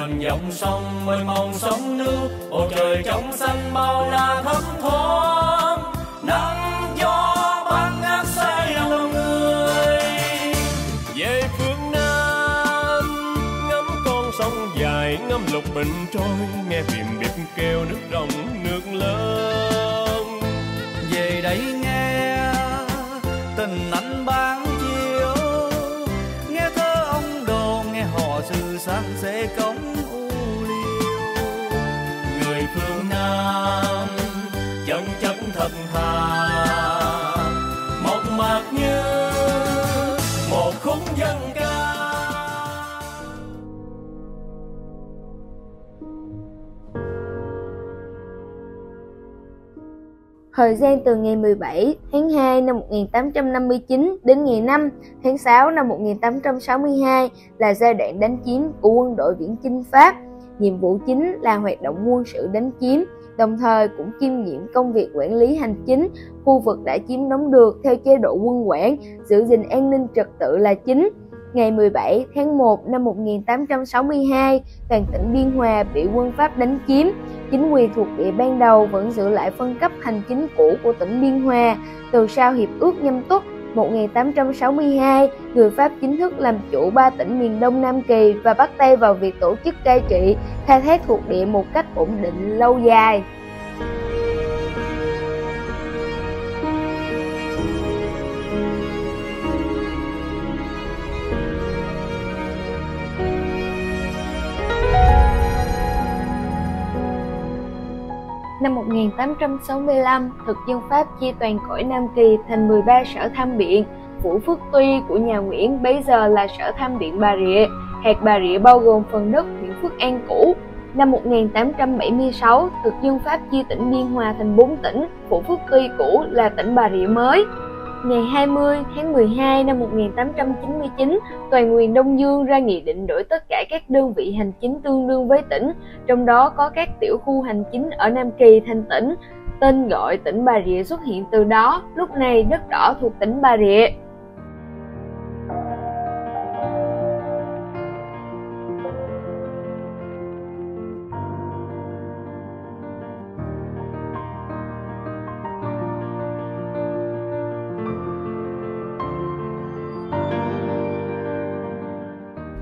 mình dòng sông nước. Bầu trời, trong xanh bao la thấm thoáng. Nắng gió ban ngát say lòng người. Về phương nam, ngắm con sông dài, ngắm lục bình trôi. Nghe bìm bịp kêu nước rồng nước lớn. Về đây nghe tình anh ban chiều nghe thơ ông đồ, nghe họ sự sáng sẽ cống Thời gian từ ngày 17 tháng 2 năm 1859 đến ngày 5 tháng 6 năm 1862 là giai đoạn đánh chiếm của quân đội viễn chinh Pháp. Nhiệm vụ chính là hoạt động quân sự đánh chiếm, đồng thời cũng kiêm nhiệm công việc quản lý hành chính khu vực đã chiếm đóng được theo chế độ quân quản, giữ gìn an ninh trật tự là chính. Ngày 17 tháng 1 năm 1862, toàn tỉnh Biên Hòa bị quân Pháp đánh chiếm. Chính quyền thuộc địa ban đầu vẫn giữ lại phân cấp hành chính cũ của tỉnh Biên Hòa. Từ sau Hiệp ước Nhâm Tuất 1862, người Pháp chính thức làm chủ ba tỉnh miền Đông Nam Kỳ và bắt tay vào việc tổ chức cai trị, khai thác thuộc địa một cách ổn định lâu dài. Năm 1865, thực dân Pháp chia toàn cõi Nam Kỳ thành 13 sở tham biện. Phủ Phước Tuy của nhà Nguyễn bấy giờ là sở tham biện Bà Rịa. Hạt Bà Rịa bao gồm phần đất huyện Phước An cũ. Năm 1876, thực dân Pháp chia tỉnh Biên Hòa thành 4 tỉnh, Phủ Phước Tuy cũ là tỉnh Bà Rịa mới. Ngày 20 tháng 12 năm 1899, toàn quyền Đông Dương ra nghị định đổi tất cả các đơn vị hành chính tương đương với tỉnh, trong đó có các tiểu khu hành chính ở Nam Kỳ thành tỉnh. Tên gọi tỉnh Bà Rịa xuất hiện từ đó, lúc này đất đỏ thuộc tỉnh Bà Rịa.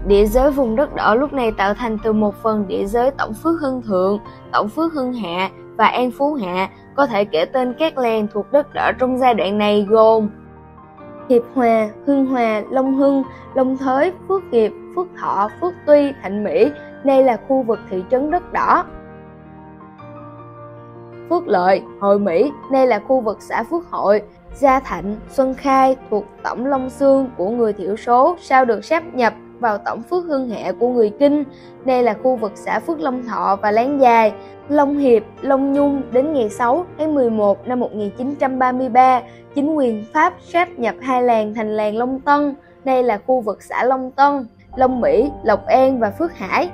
Địa giới vùng đất đỏ lúc này tạo thành từ một phần địa giới Tổng Phước Hưng Thượng, Tổng Phước Hưng Hạ và An Phú Hạ, có thể kể tên các làng thuộc đất đỏ trong giai đoạn này gồm Hiệp Hòa, Hưng Hòa, Long Hưng, Long Thới, Phước Kiệp, Phước Thọ, Phước Tuy, Thạnh Mỹ, đây là khu vực thị trấn đất đỏ. Phước Lợi, Hội Mỹ, đây là khu vực xã Phước Hội, Gia Thạnh, Xuân Khai thuộc Tổng Long Xương của người thiểu số sau được sáp nhập vào tổng phước hưng hệ của người Kinh. Đây là khu vực xã Phước Long Thọ và Láng Dài, Long Hiệp, Long Nhung đến ngày 6 tháng 11 năm 1933, chính quyền Pháp sáp nhập hai làng thành làng Long Tân. Đây là khu vực xã Long Tân, Long Mỹ, Lộc An và Phước Hải.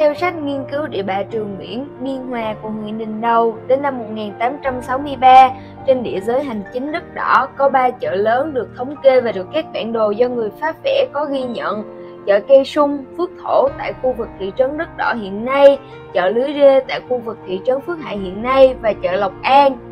Theo sách nghiên cứu địa bà trường Nguyễn, Biên Hòa của Nguyễn Đình Đầu đến năm 1863, trên địa giới hành chính đất đỏ có ba chợ lớn được thống kê và được các bản đồ do người Pháp vẽ có ghi nhận. Chợ Cây Sung, Phước Thổ tại khu vực thị trấn đất đỏ hiện nay, chợ Lưới Rê tại khu vực thị trấn Phước Hải hiện nay và chợ Lộc An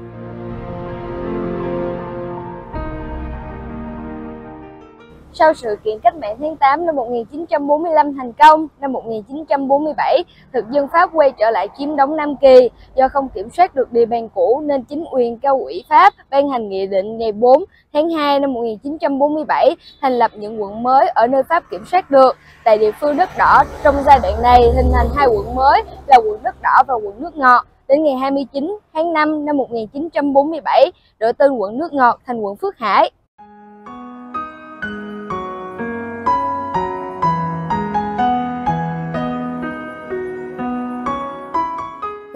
Sau sự kiện cách mạng tháng 8 năm 1945 thành công, năm 1947, thực dân Pháp quay trở lại chiếm đóng Nam Kỳ. Do không kiểm soát được địa bàn cũ nên chính quyền cao ủy Pháp ban hành nghị định ngày 4 tháng 2 năm 1947 thành lập những quận mới ở nơi Pháp kiểm soát được. Tại địa phương đất đỏ, trong giai đoạn này hình thành hai quận mới là quận đất đỏ và quận nước ngọt. Đến ngày 29 tháng 5 năm 1947, đổi tên quận nước ngọt thành quận Phước Hải.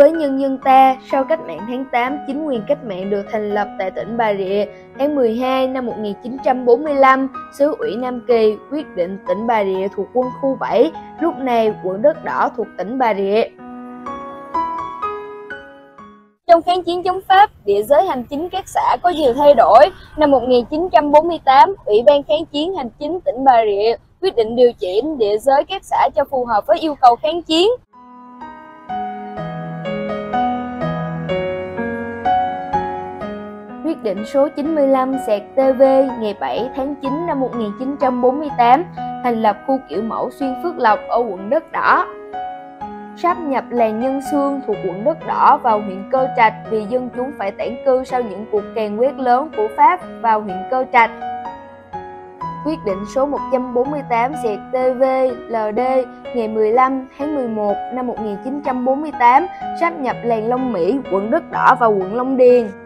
Với nhân dân ta, sau cách mạng tháng 8, chính quyền cách mạng được thành lập tại tỉnh Bà Rịa. Tháng 12 năm 1945, xứ ủy Nam Kỳ quyết định tỉnh Bà Rịa thuộc quân khu 7, lúc này quận đất đỏ thuộc tỉnh Bà Rịa. Trong kháng chiến chống Pháp, địa giới hành chính các xã có nhiều thay đổi. Năm 1948, Ủy ban kháng chiến hành chính tỉnh Bà Rịa quyết định điều chỉnh địa giới các xã cho phù hợp với yêu cầu kháng chiến. Quyết định số 95 sẹt TV ngày 7 tháng 9 năm 1948 thành lập khu kiểu mẫu xuyên Phước Lộc ở quận Đất Đỏ. Sáp nhập làng Nhân Xương thuộc quận Đất Đỏ vào huyện Cơ Trạch vì dân chúng phải tản cư sau những cuộc càn quét lớn của Pháp vào huyện Cơ Trạch. Quyết định số 148 sẹt TV LD ngày 15 tháng 11 năm 1948 sáp nhập làng Long Mỹ, quận Đất Đỏ vào quận Long Điền.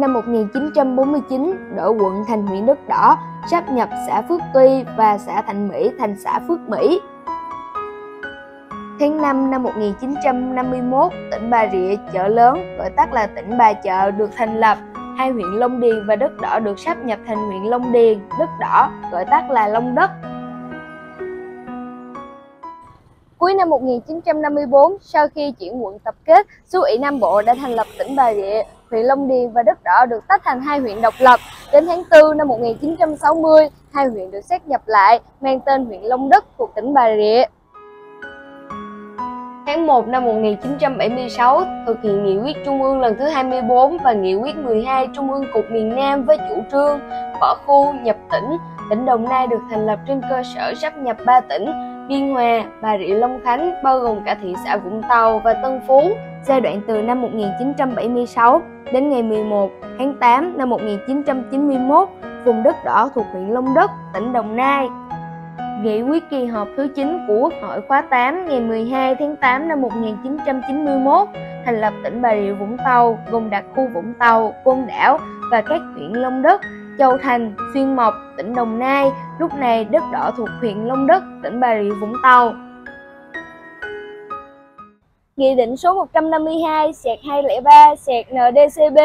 Năm 1949, đổi quận thành huyện Đất Đỏ, sáp nhập xã Phước Tuy và xã Thạnh Mỹ thành xã Phước Mỹ. Tháng 5 năm 1951, tỉnh Bà Rịa, chợ lớn, gọi tắt là tỉnh Bà Chợ được thành lập. Hai huyện Long Điền và Đất Đỏ được sáp nhập thành huyện Long Điền, Đất Đỏ, gọi tắt là Long Đất. Cuối năm 1954, sau khi chuyển quận tập kết, xứ ủy Nam Bộ đã thành lập tỉnh Bà Rịa, huyện Long Điền và Đất Đỏ được tách thành hai huyện độc lập. Đến tháng 4 năm 1960, hai huyện được xét nhập lại, mang tên huyện Long Đức thuộc tỉnh Bà Rịa. Tháng 1 năm 1976, thực hiện nghị quyết Trung ương lần thứ 24 và nghị quyết 12 Trung ương Cục miền Nam với chủ trương bỏ khu nhập tỉnh, tỉnh Đồng Nai được thành lập trên cơ sở sắp nhập 3 tỉnh Biên Hòa, Bà Rịa Long Khánh bao gồm cả thị xã Vũng Tàu và Tân Phú giai đoạn từ năm 1976 đến ngày 11 tháng 8 năm 1991, vùng đất đỏ thuộc huyện Long Đất, tỉnh Đồng Nai. Nghị quyết kỳ họp thứ 9 của Quốc hội khóa 8 ngày 12 tháng 8 năm 1991 thành lập tỉnh Bà Rịa Vũng Tàu gồm đặc khu Vũng Tàu, Côn Đảo và các huyện Long Đất, Châu Thành, Xuyên Mộc, tỉnh Đồng Nai, lúc này đất đỏ thuộc huyện Long Đức, tỉnh Bà Rịa Vũng Tàu. Nghị định số 152 sẹt 203 sẹt NDCB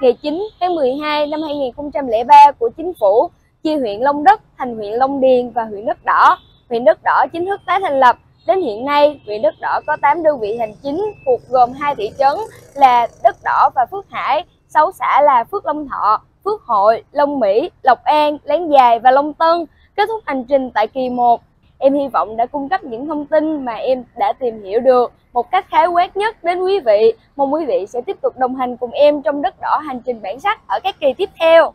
ngày 9 tháng 12 năm 2003 của Chính phủ chia huyện Long Đức thành huyện Long Điền và huyện Đất Đỏ. Huyện Đất Đỏ chính thức tái thành lập. Đến hiện nay, huyện Đất Đỏ có 8 đơn vị hành chính thuộc gồm hai thị trấn là Đất Đỏ và Phước Hải, 6 xã là Phước Long Thọ, Phước Hội, Long Mỹ, Lộc An, Láng Dài và Long Tân. Kết thúc hành trình tại kỳ 1, em hy vọng đã cung cấp những thông tin mà em đã tìm hiểu được một cách khái quát nhất đến quý vị. Mong quý vị sẽ tiếp tục đồng hành cùng em trong đất đỏ hành trình bản sắc ở các kỳ tiếp theo.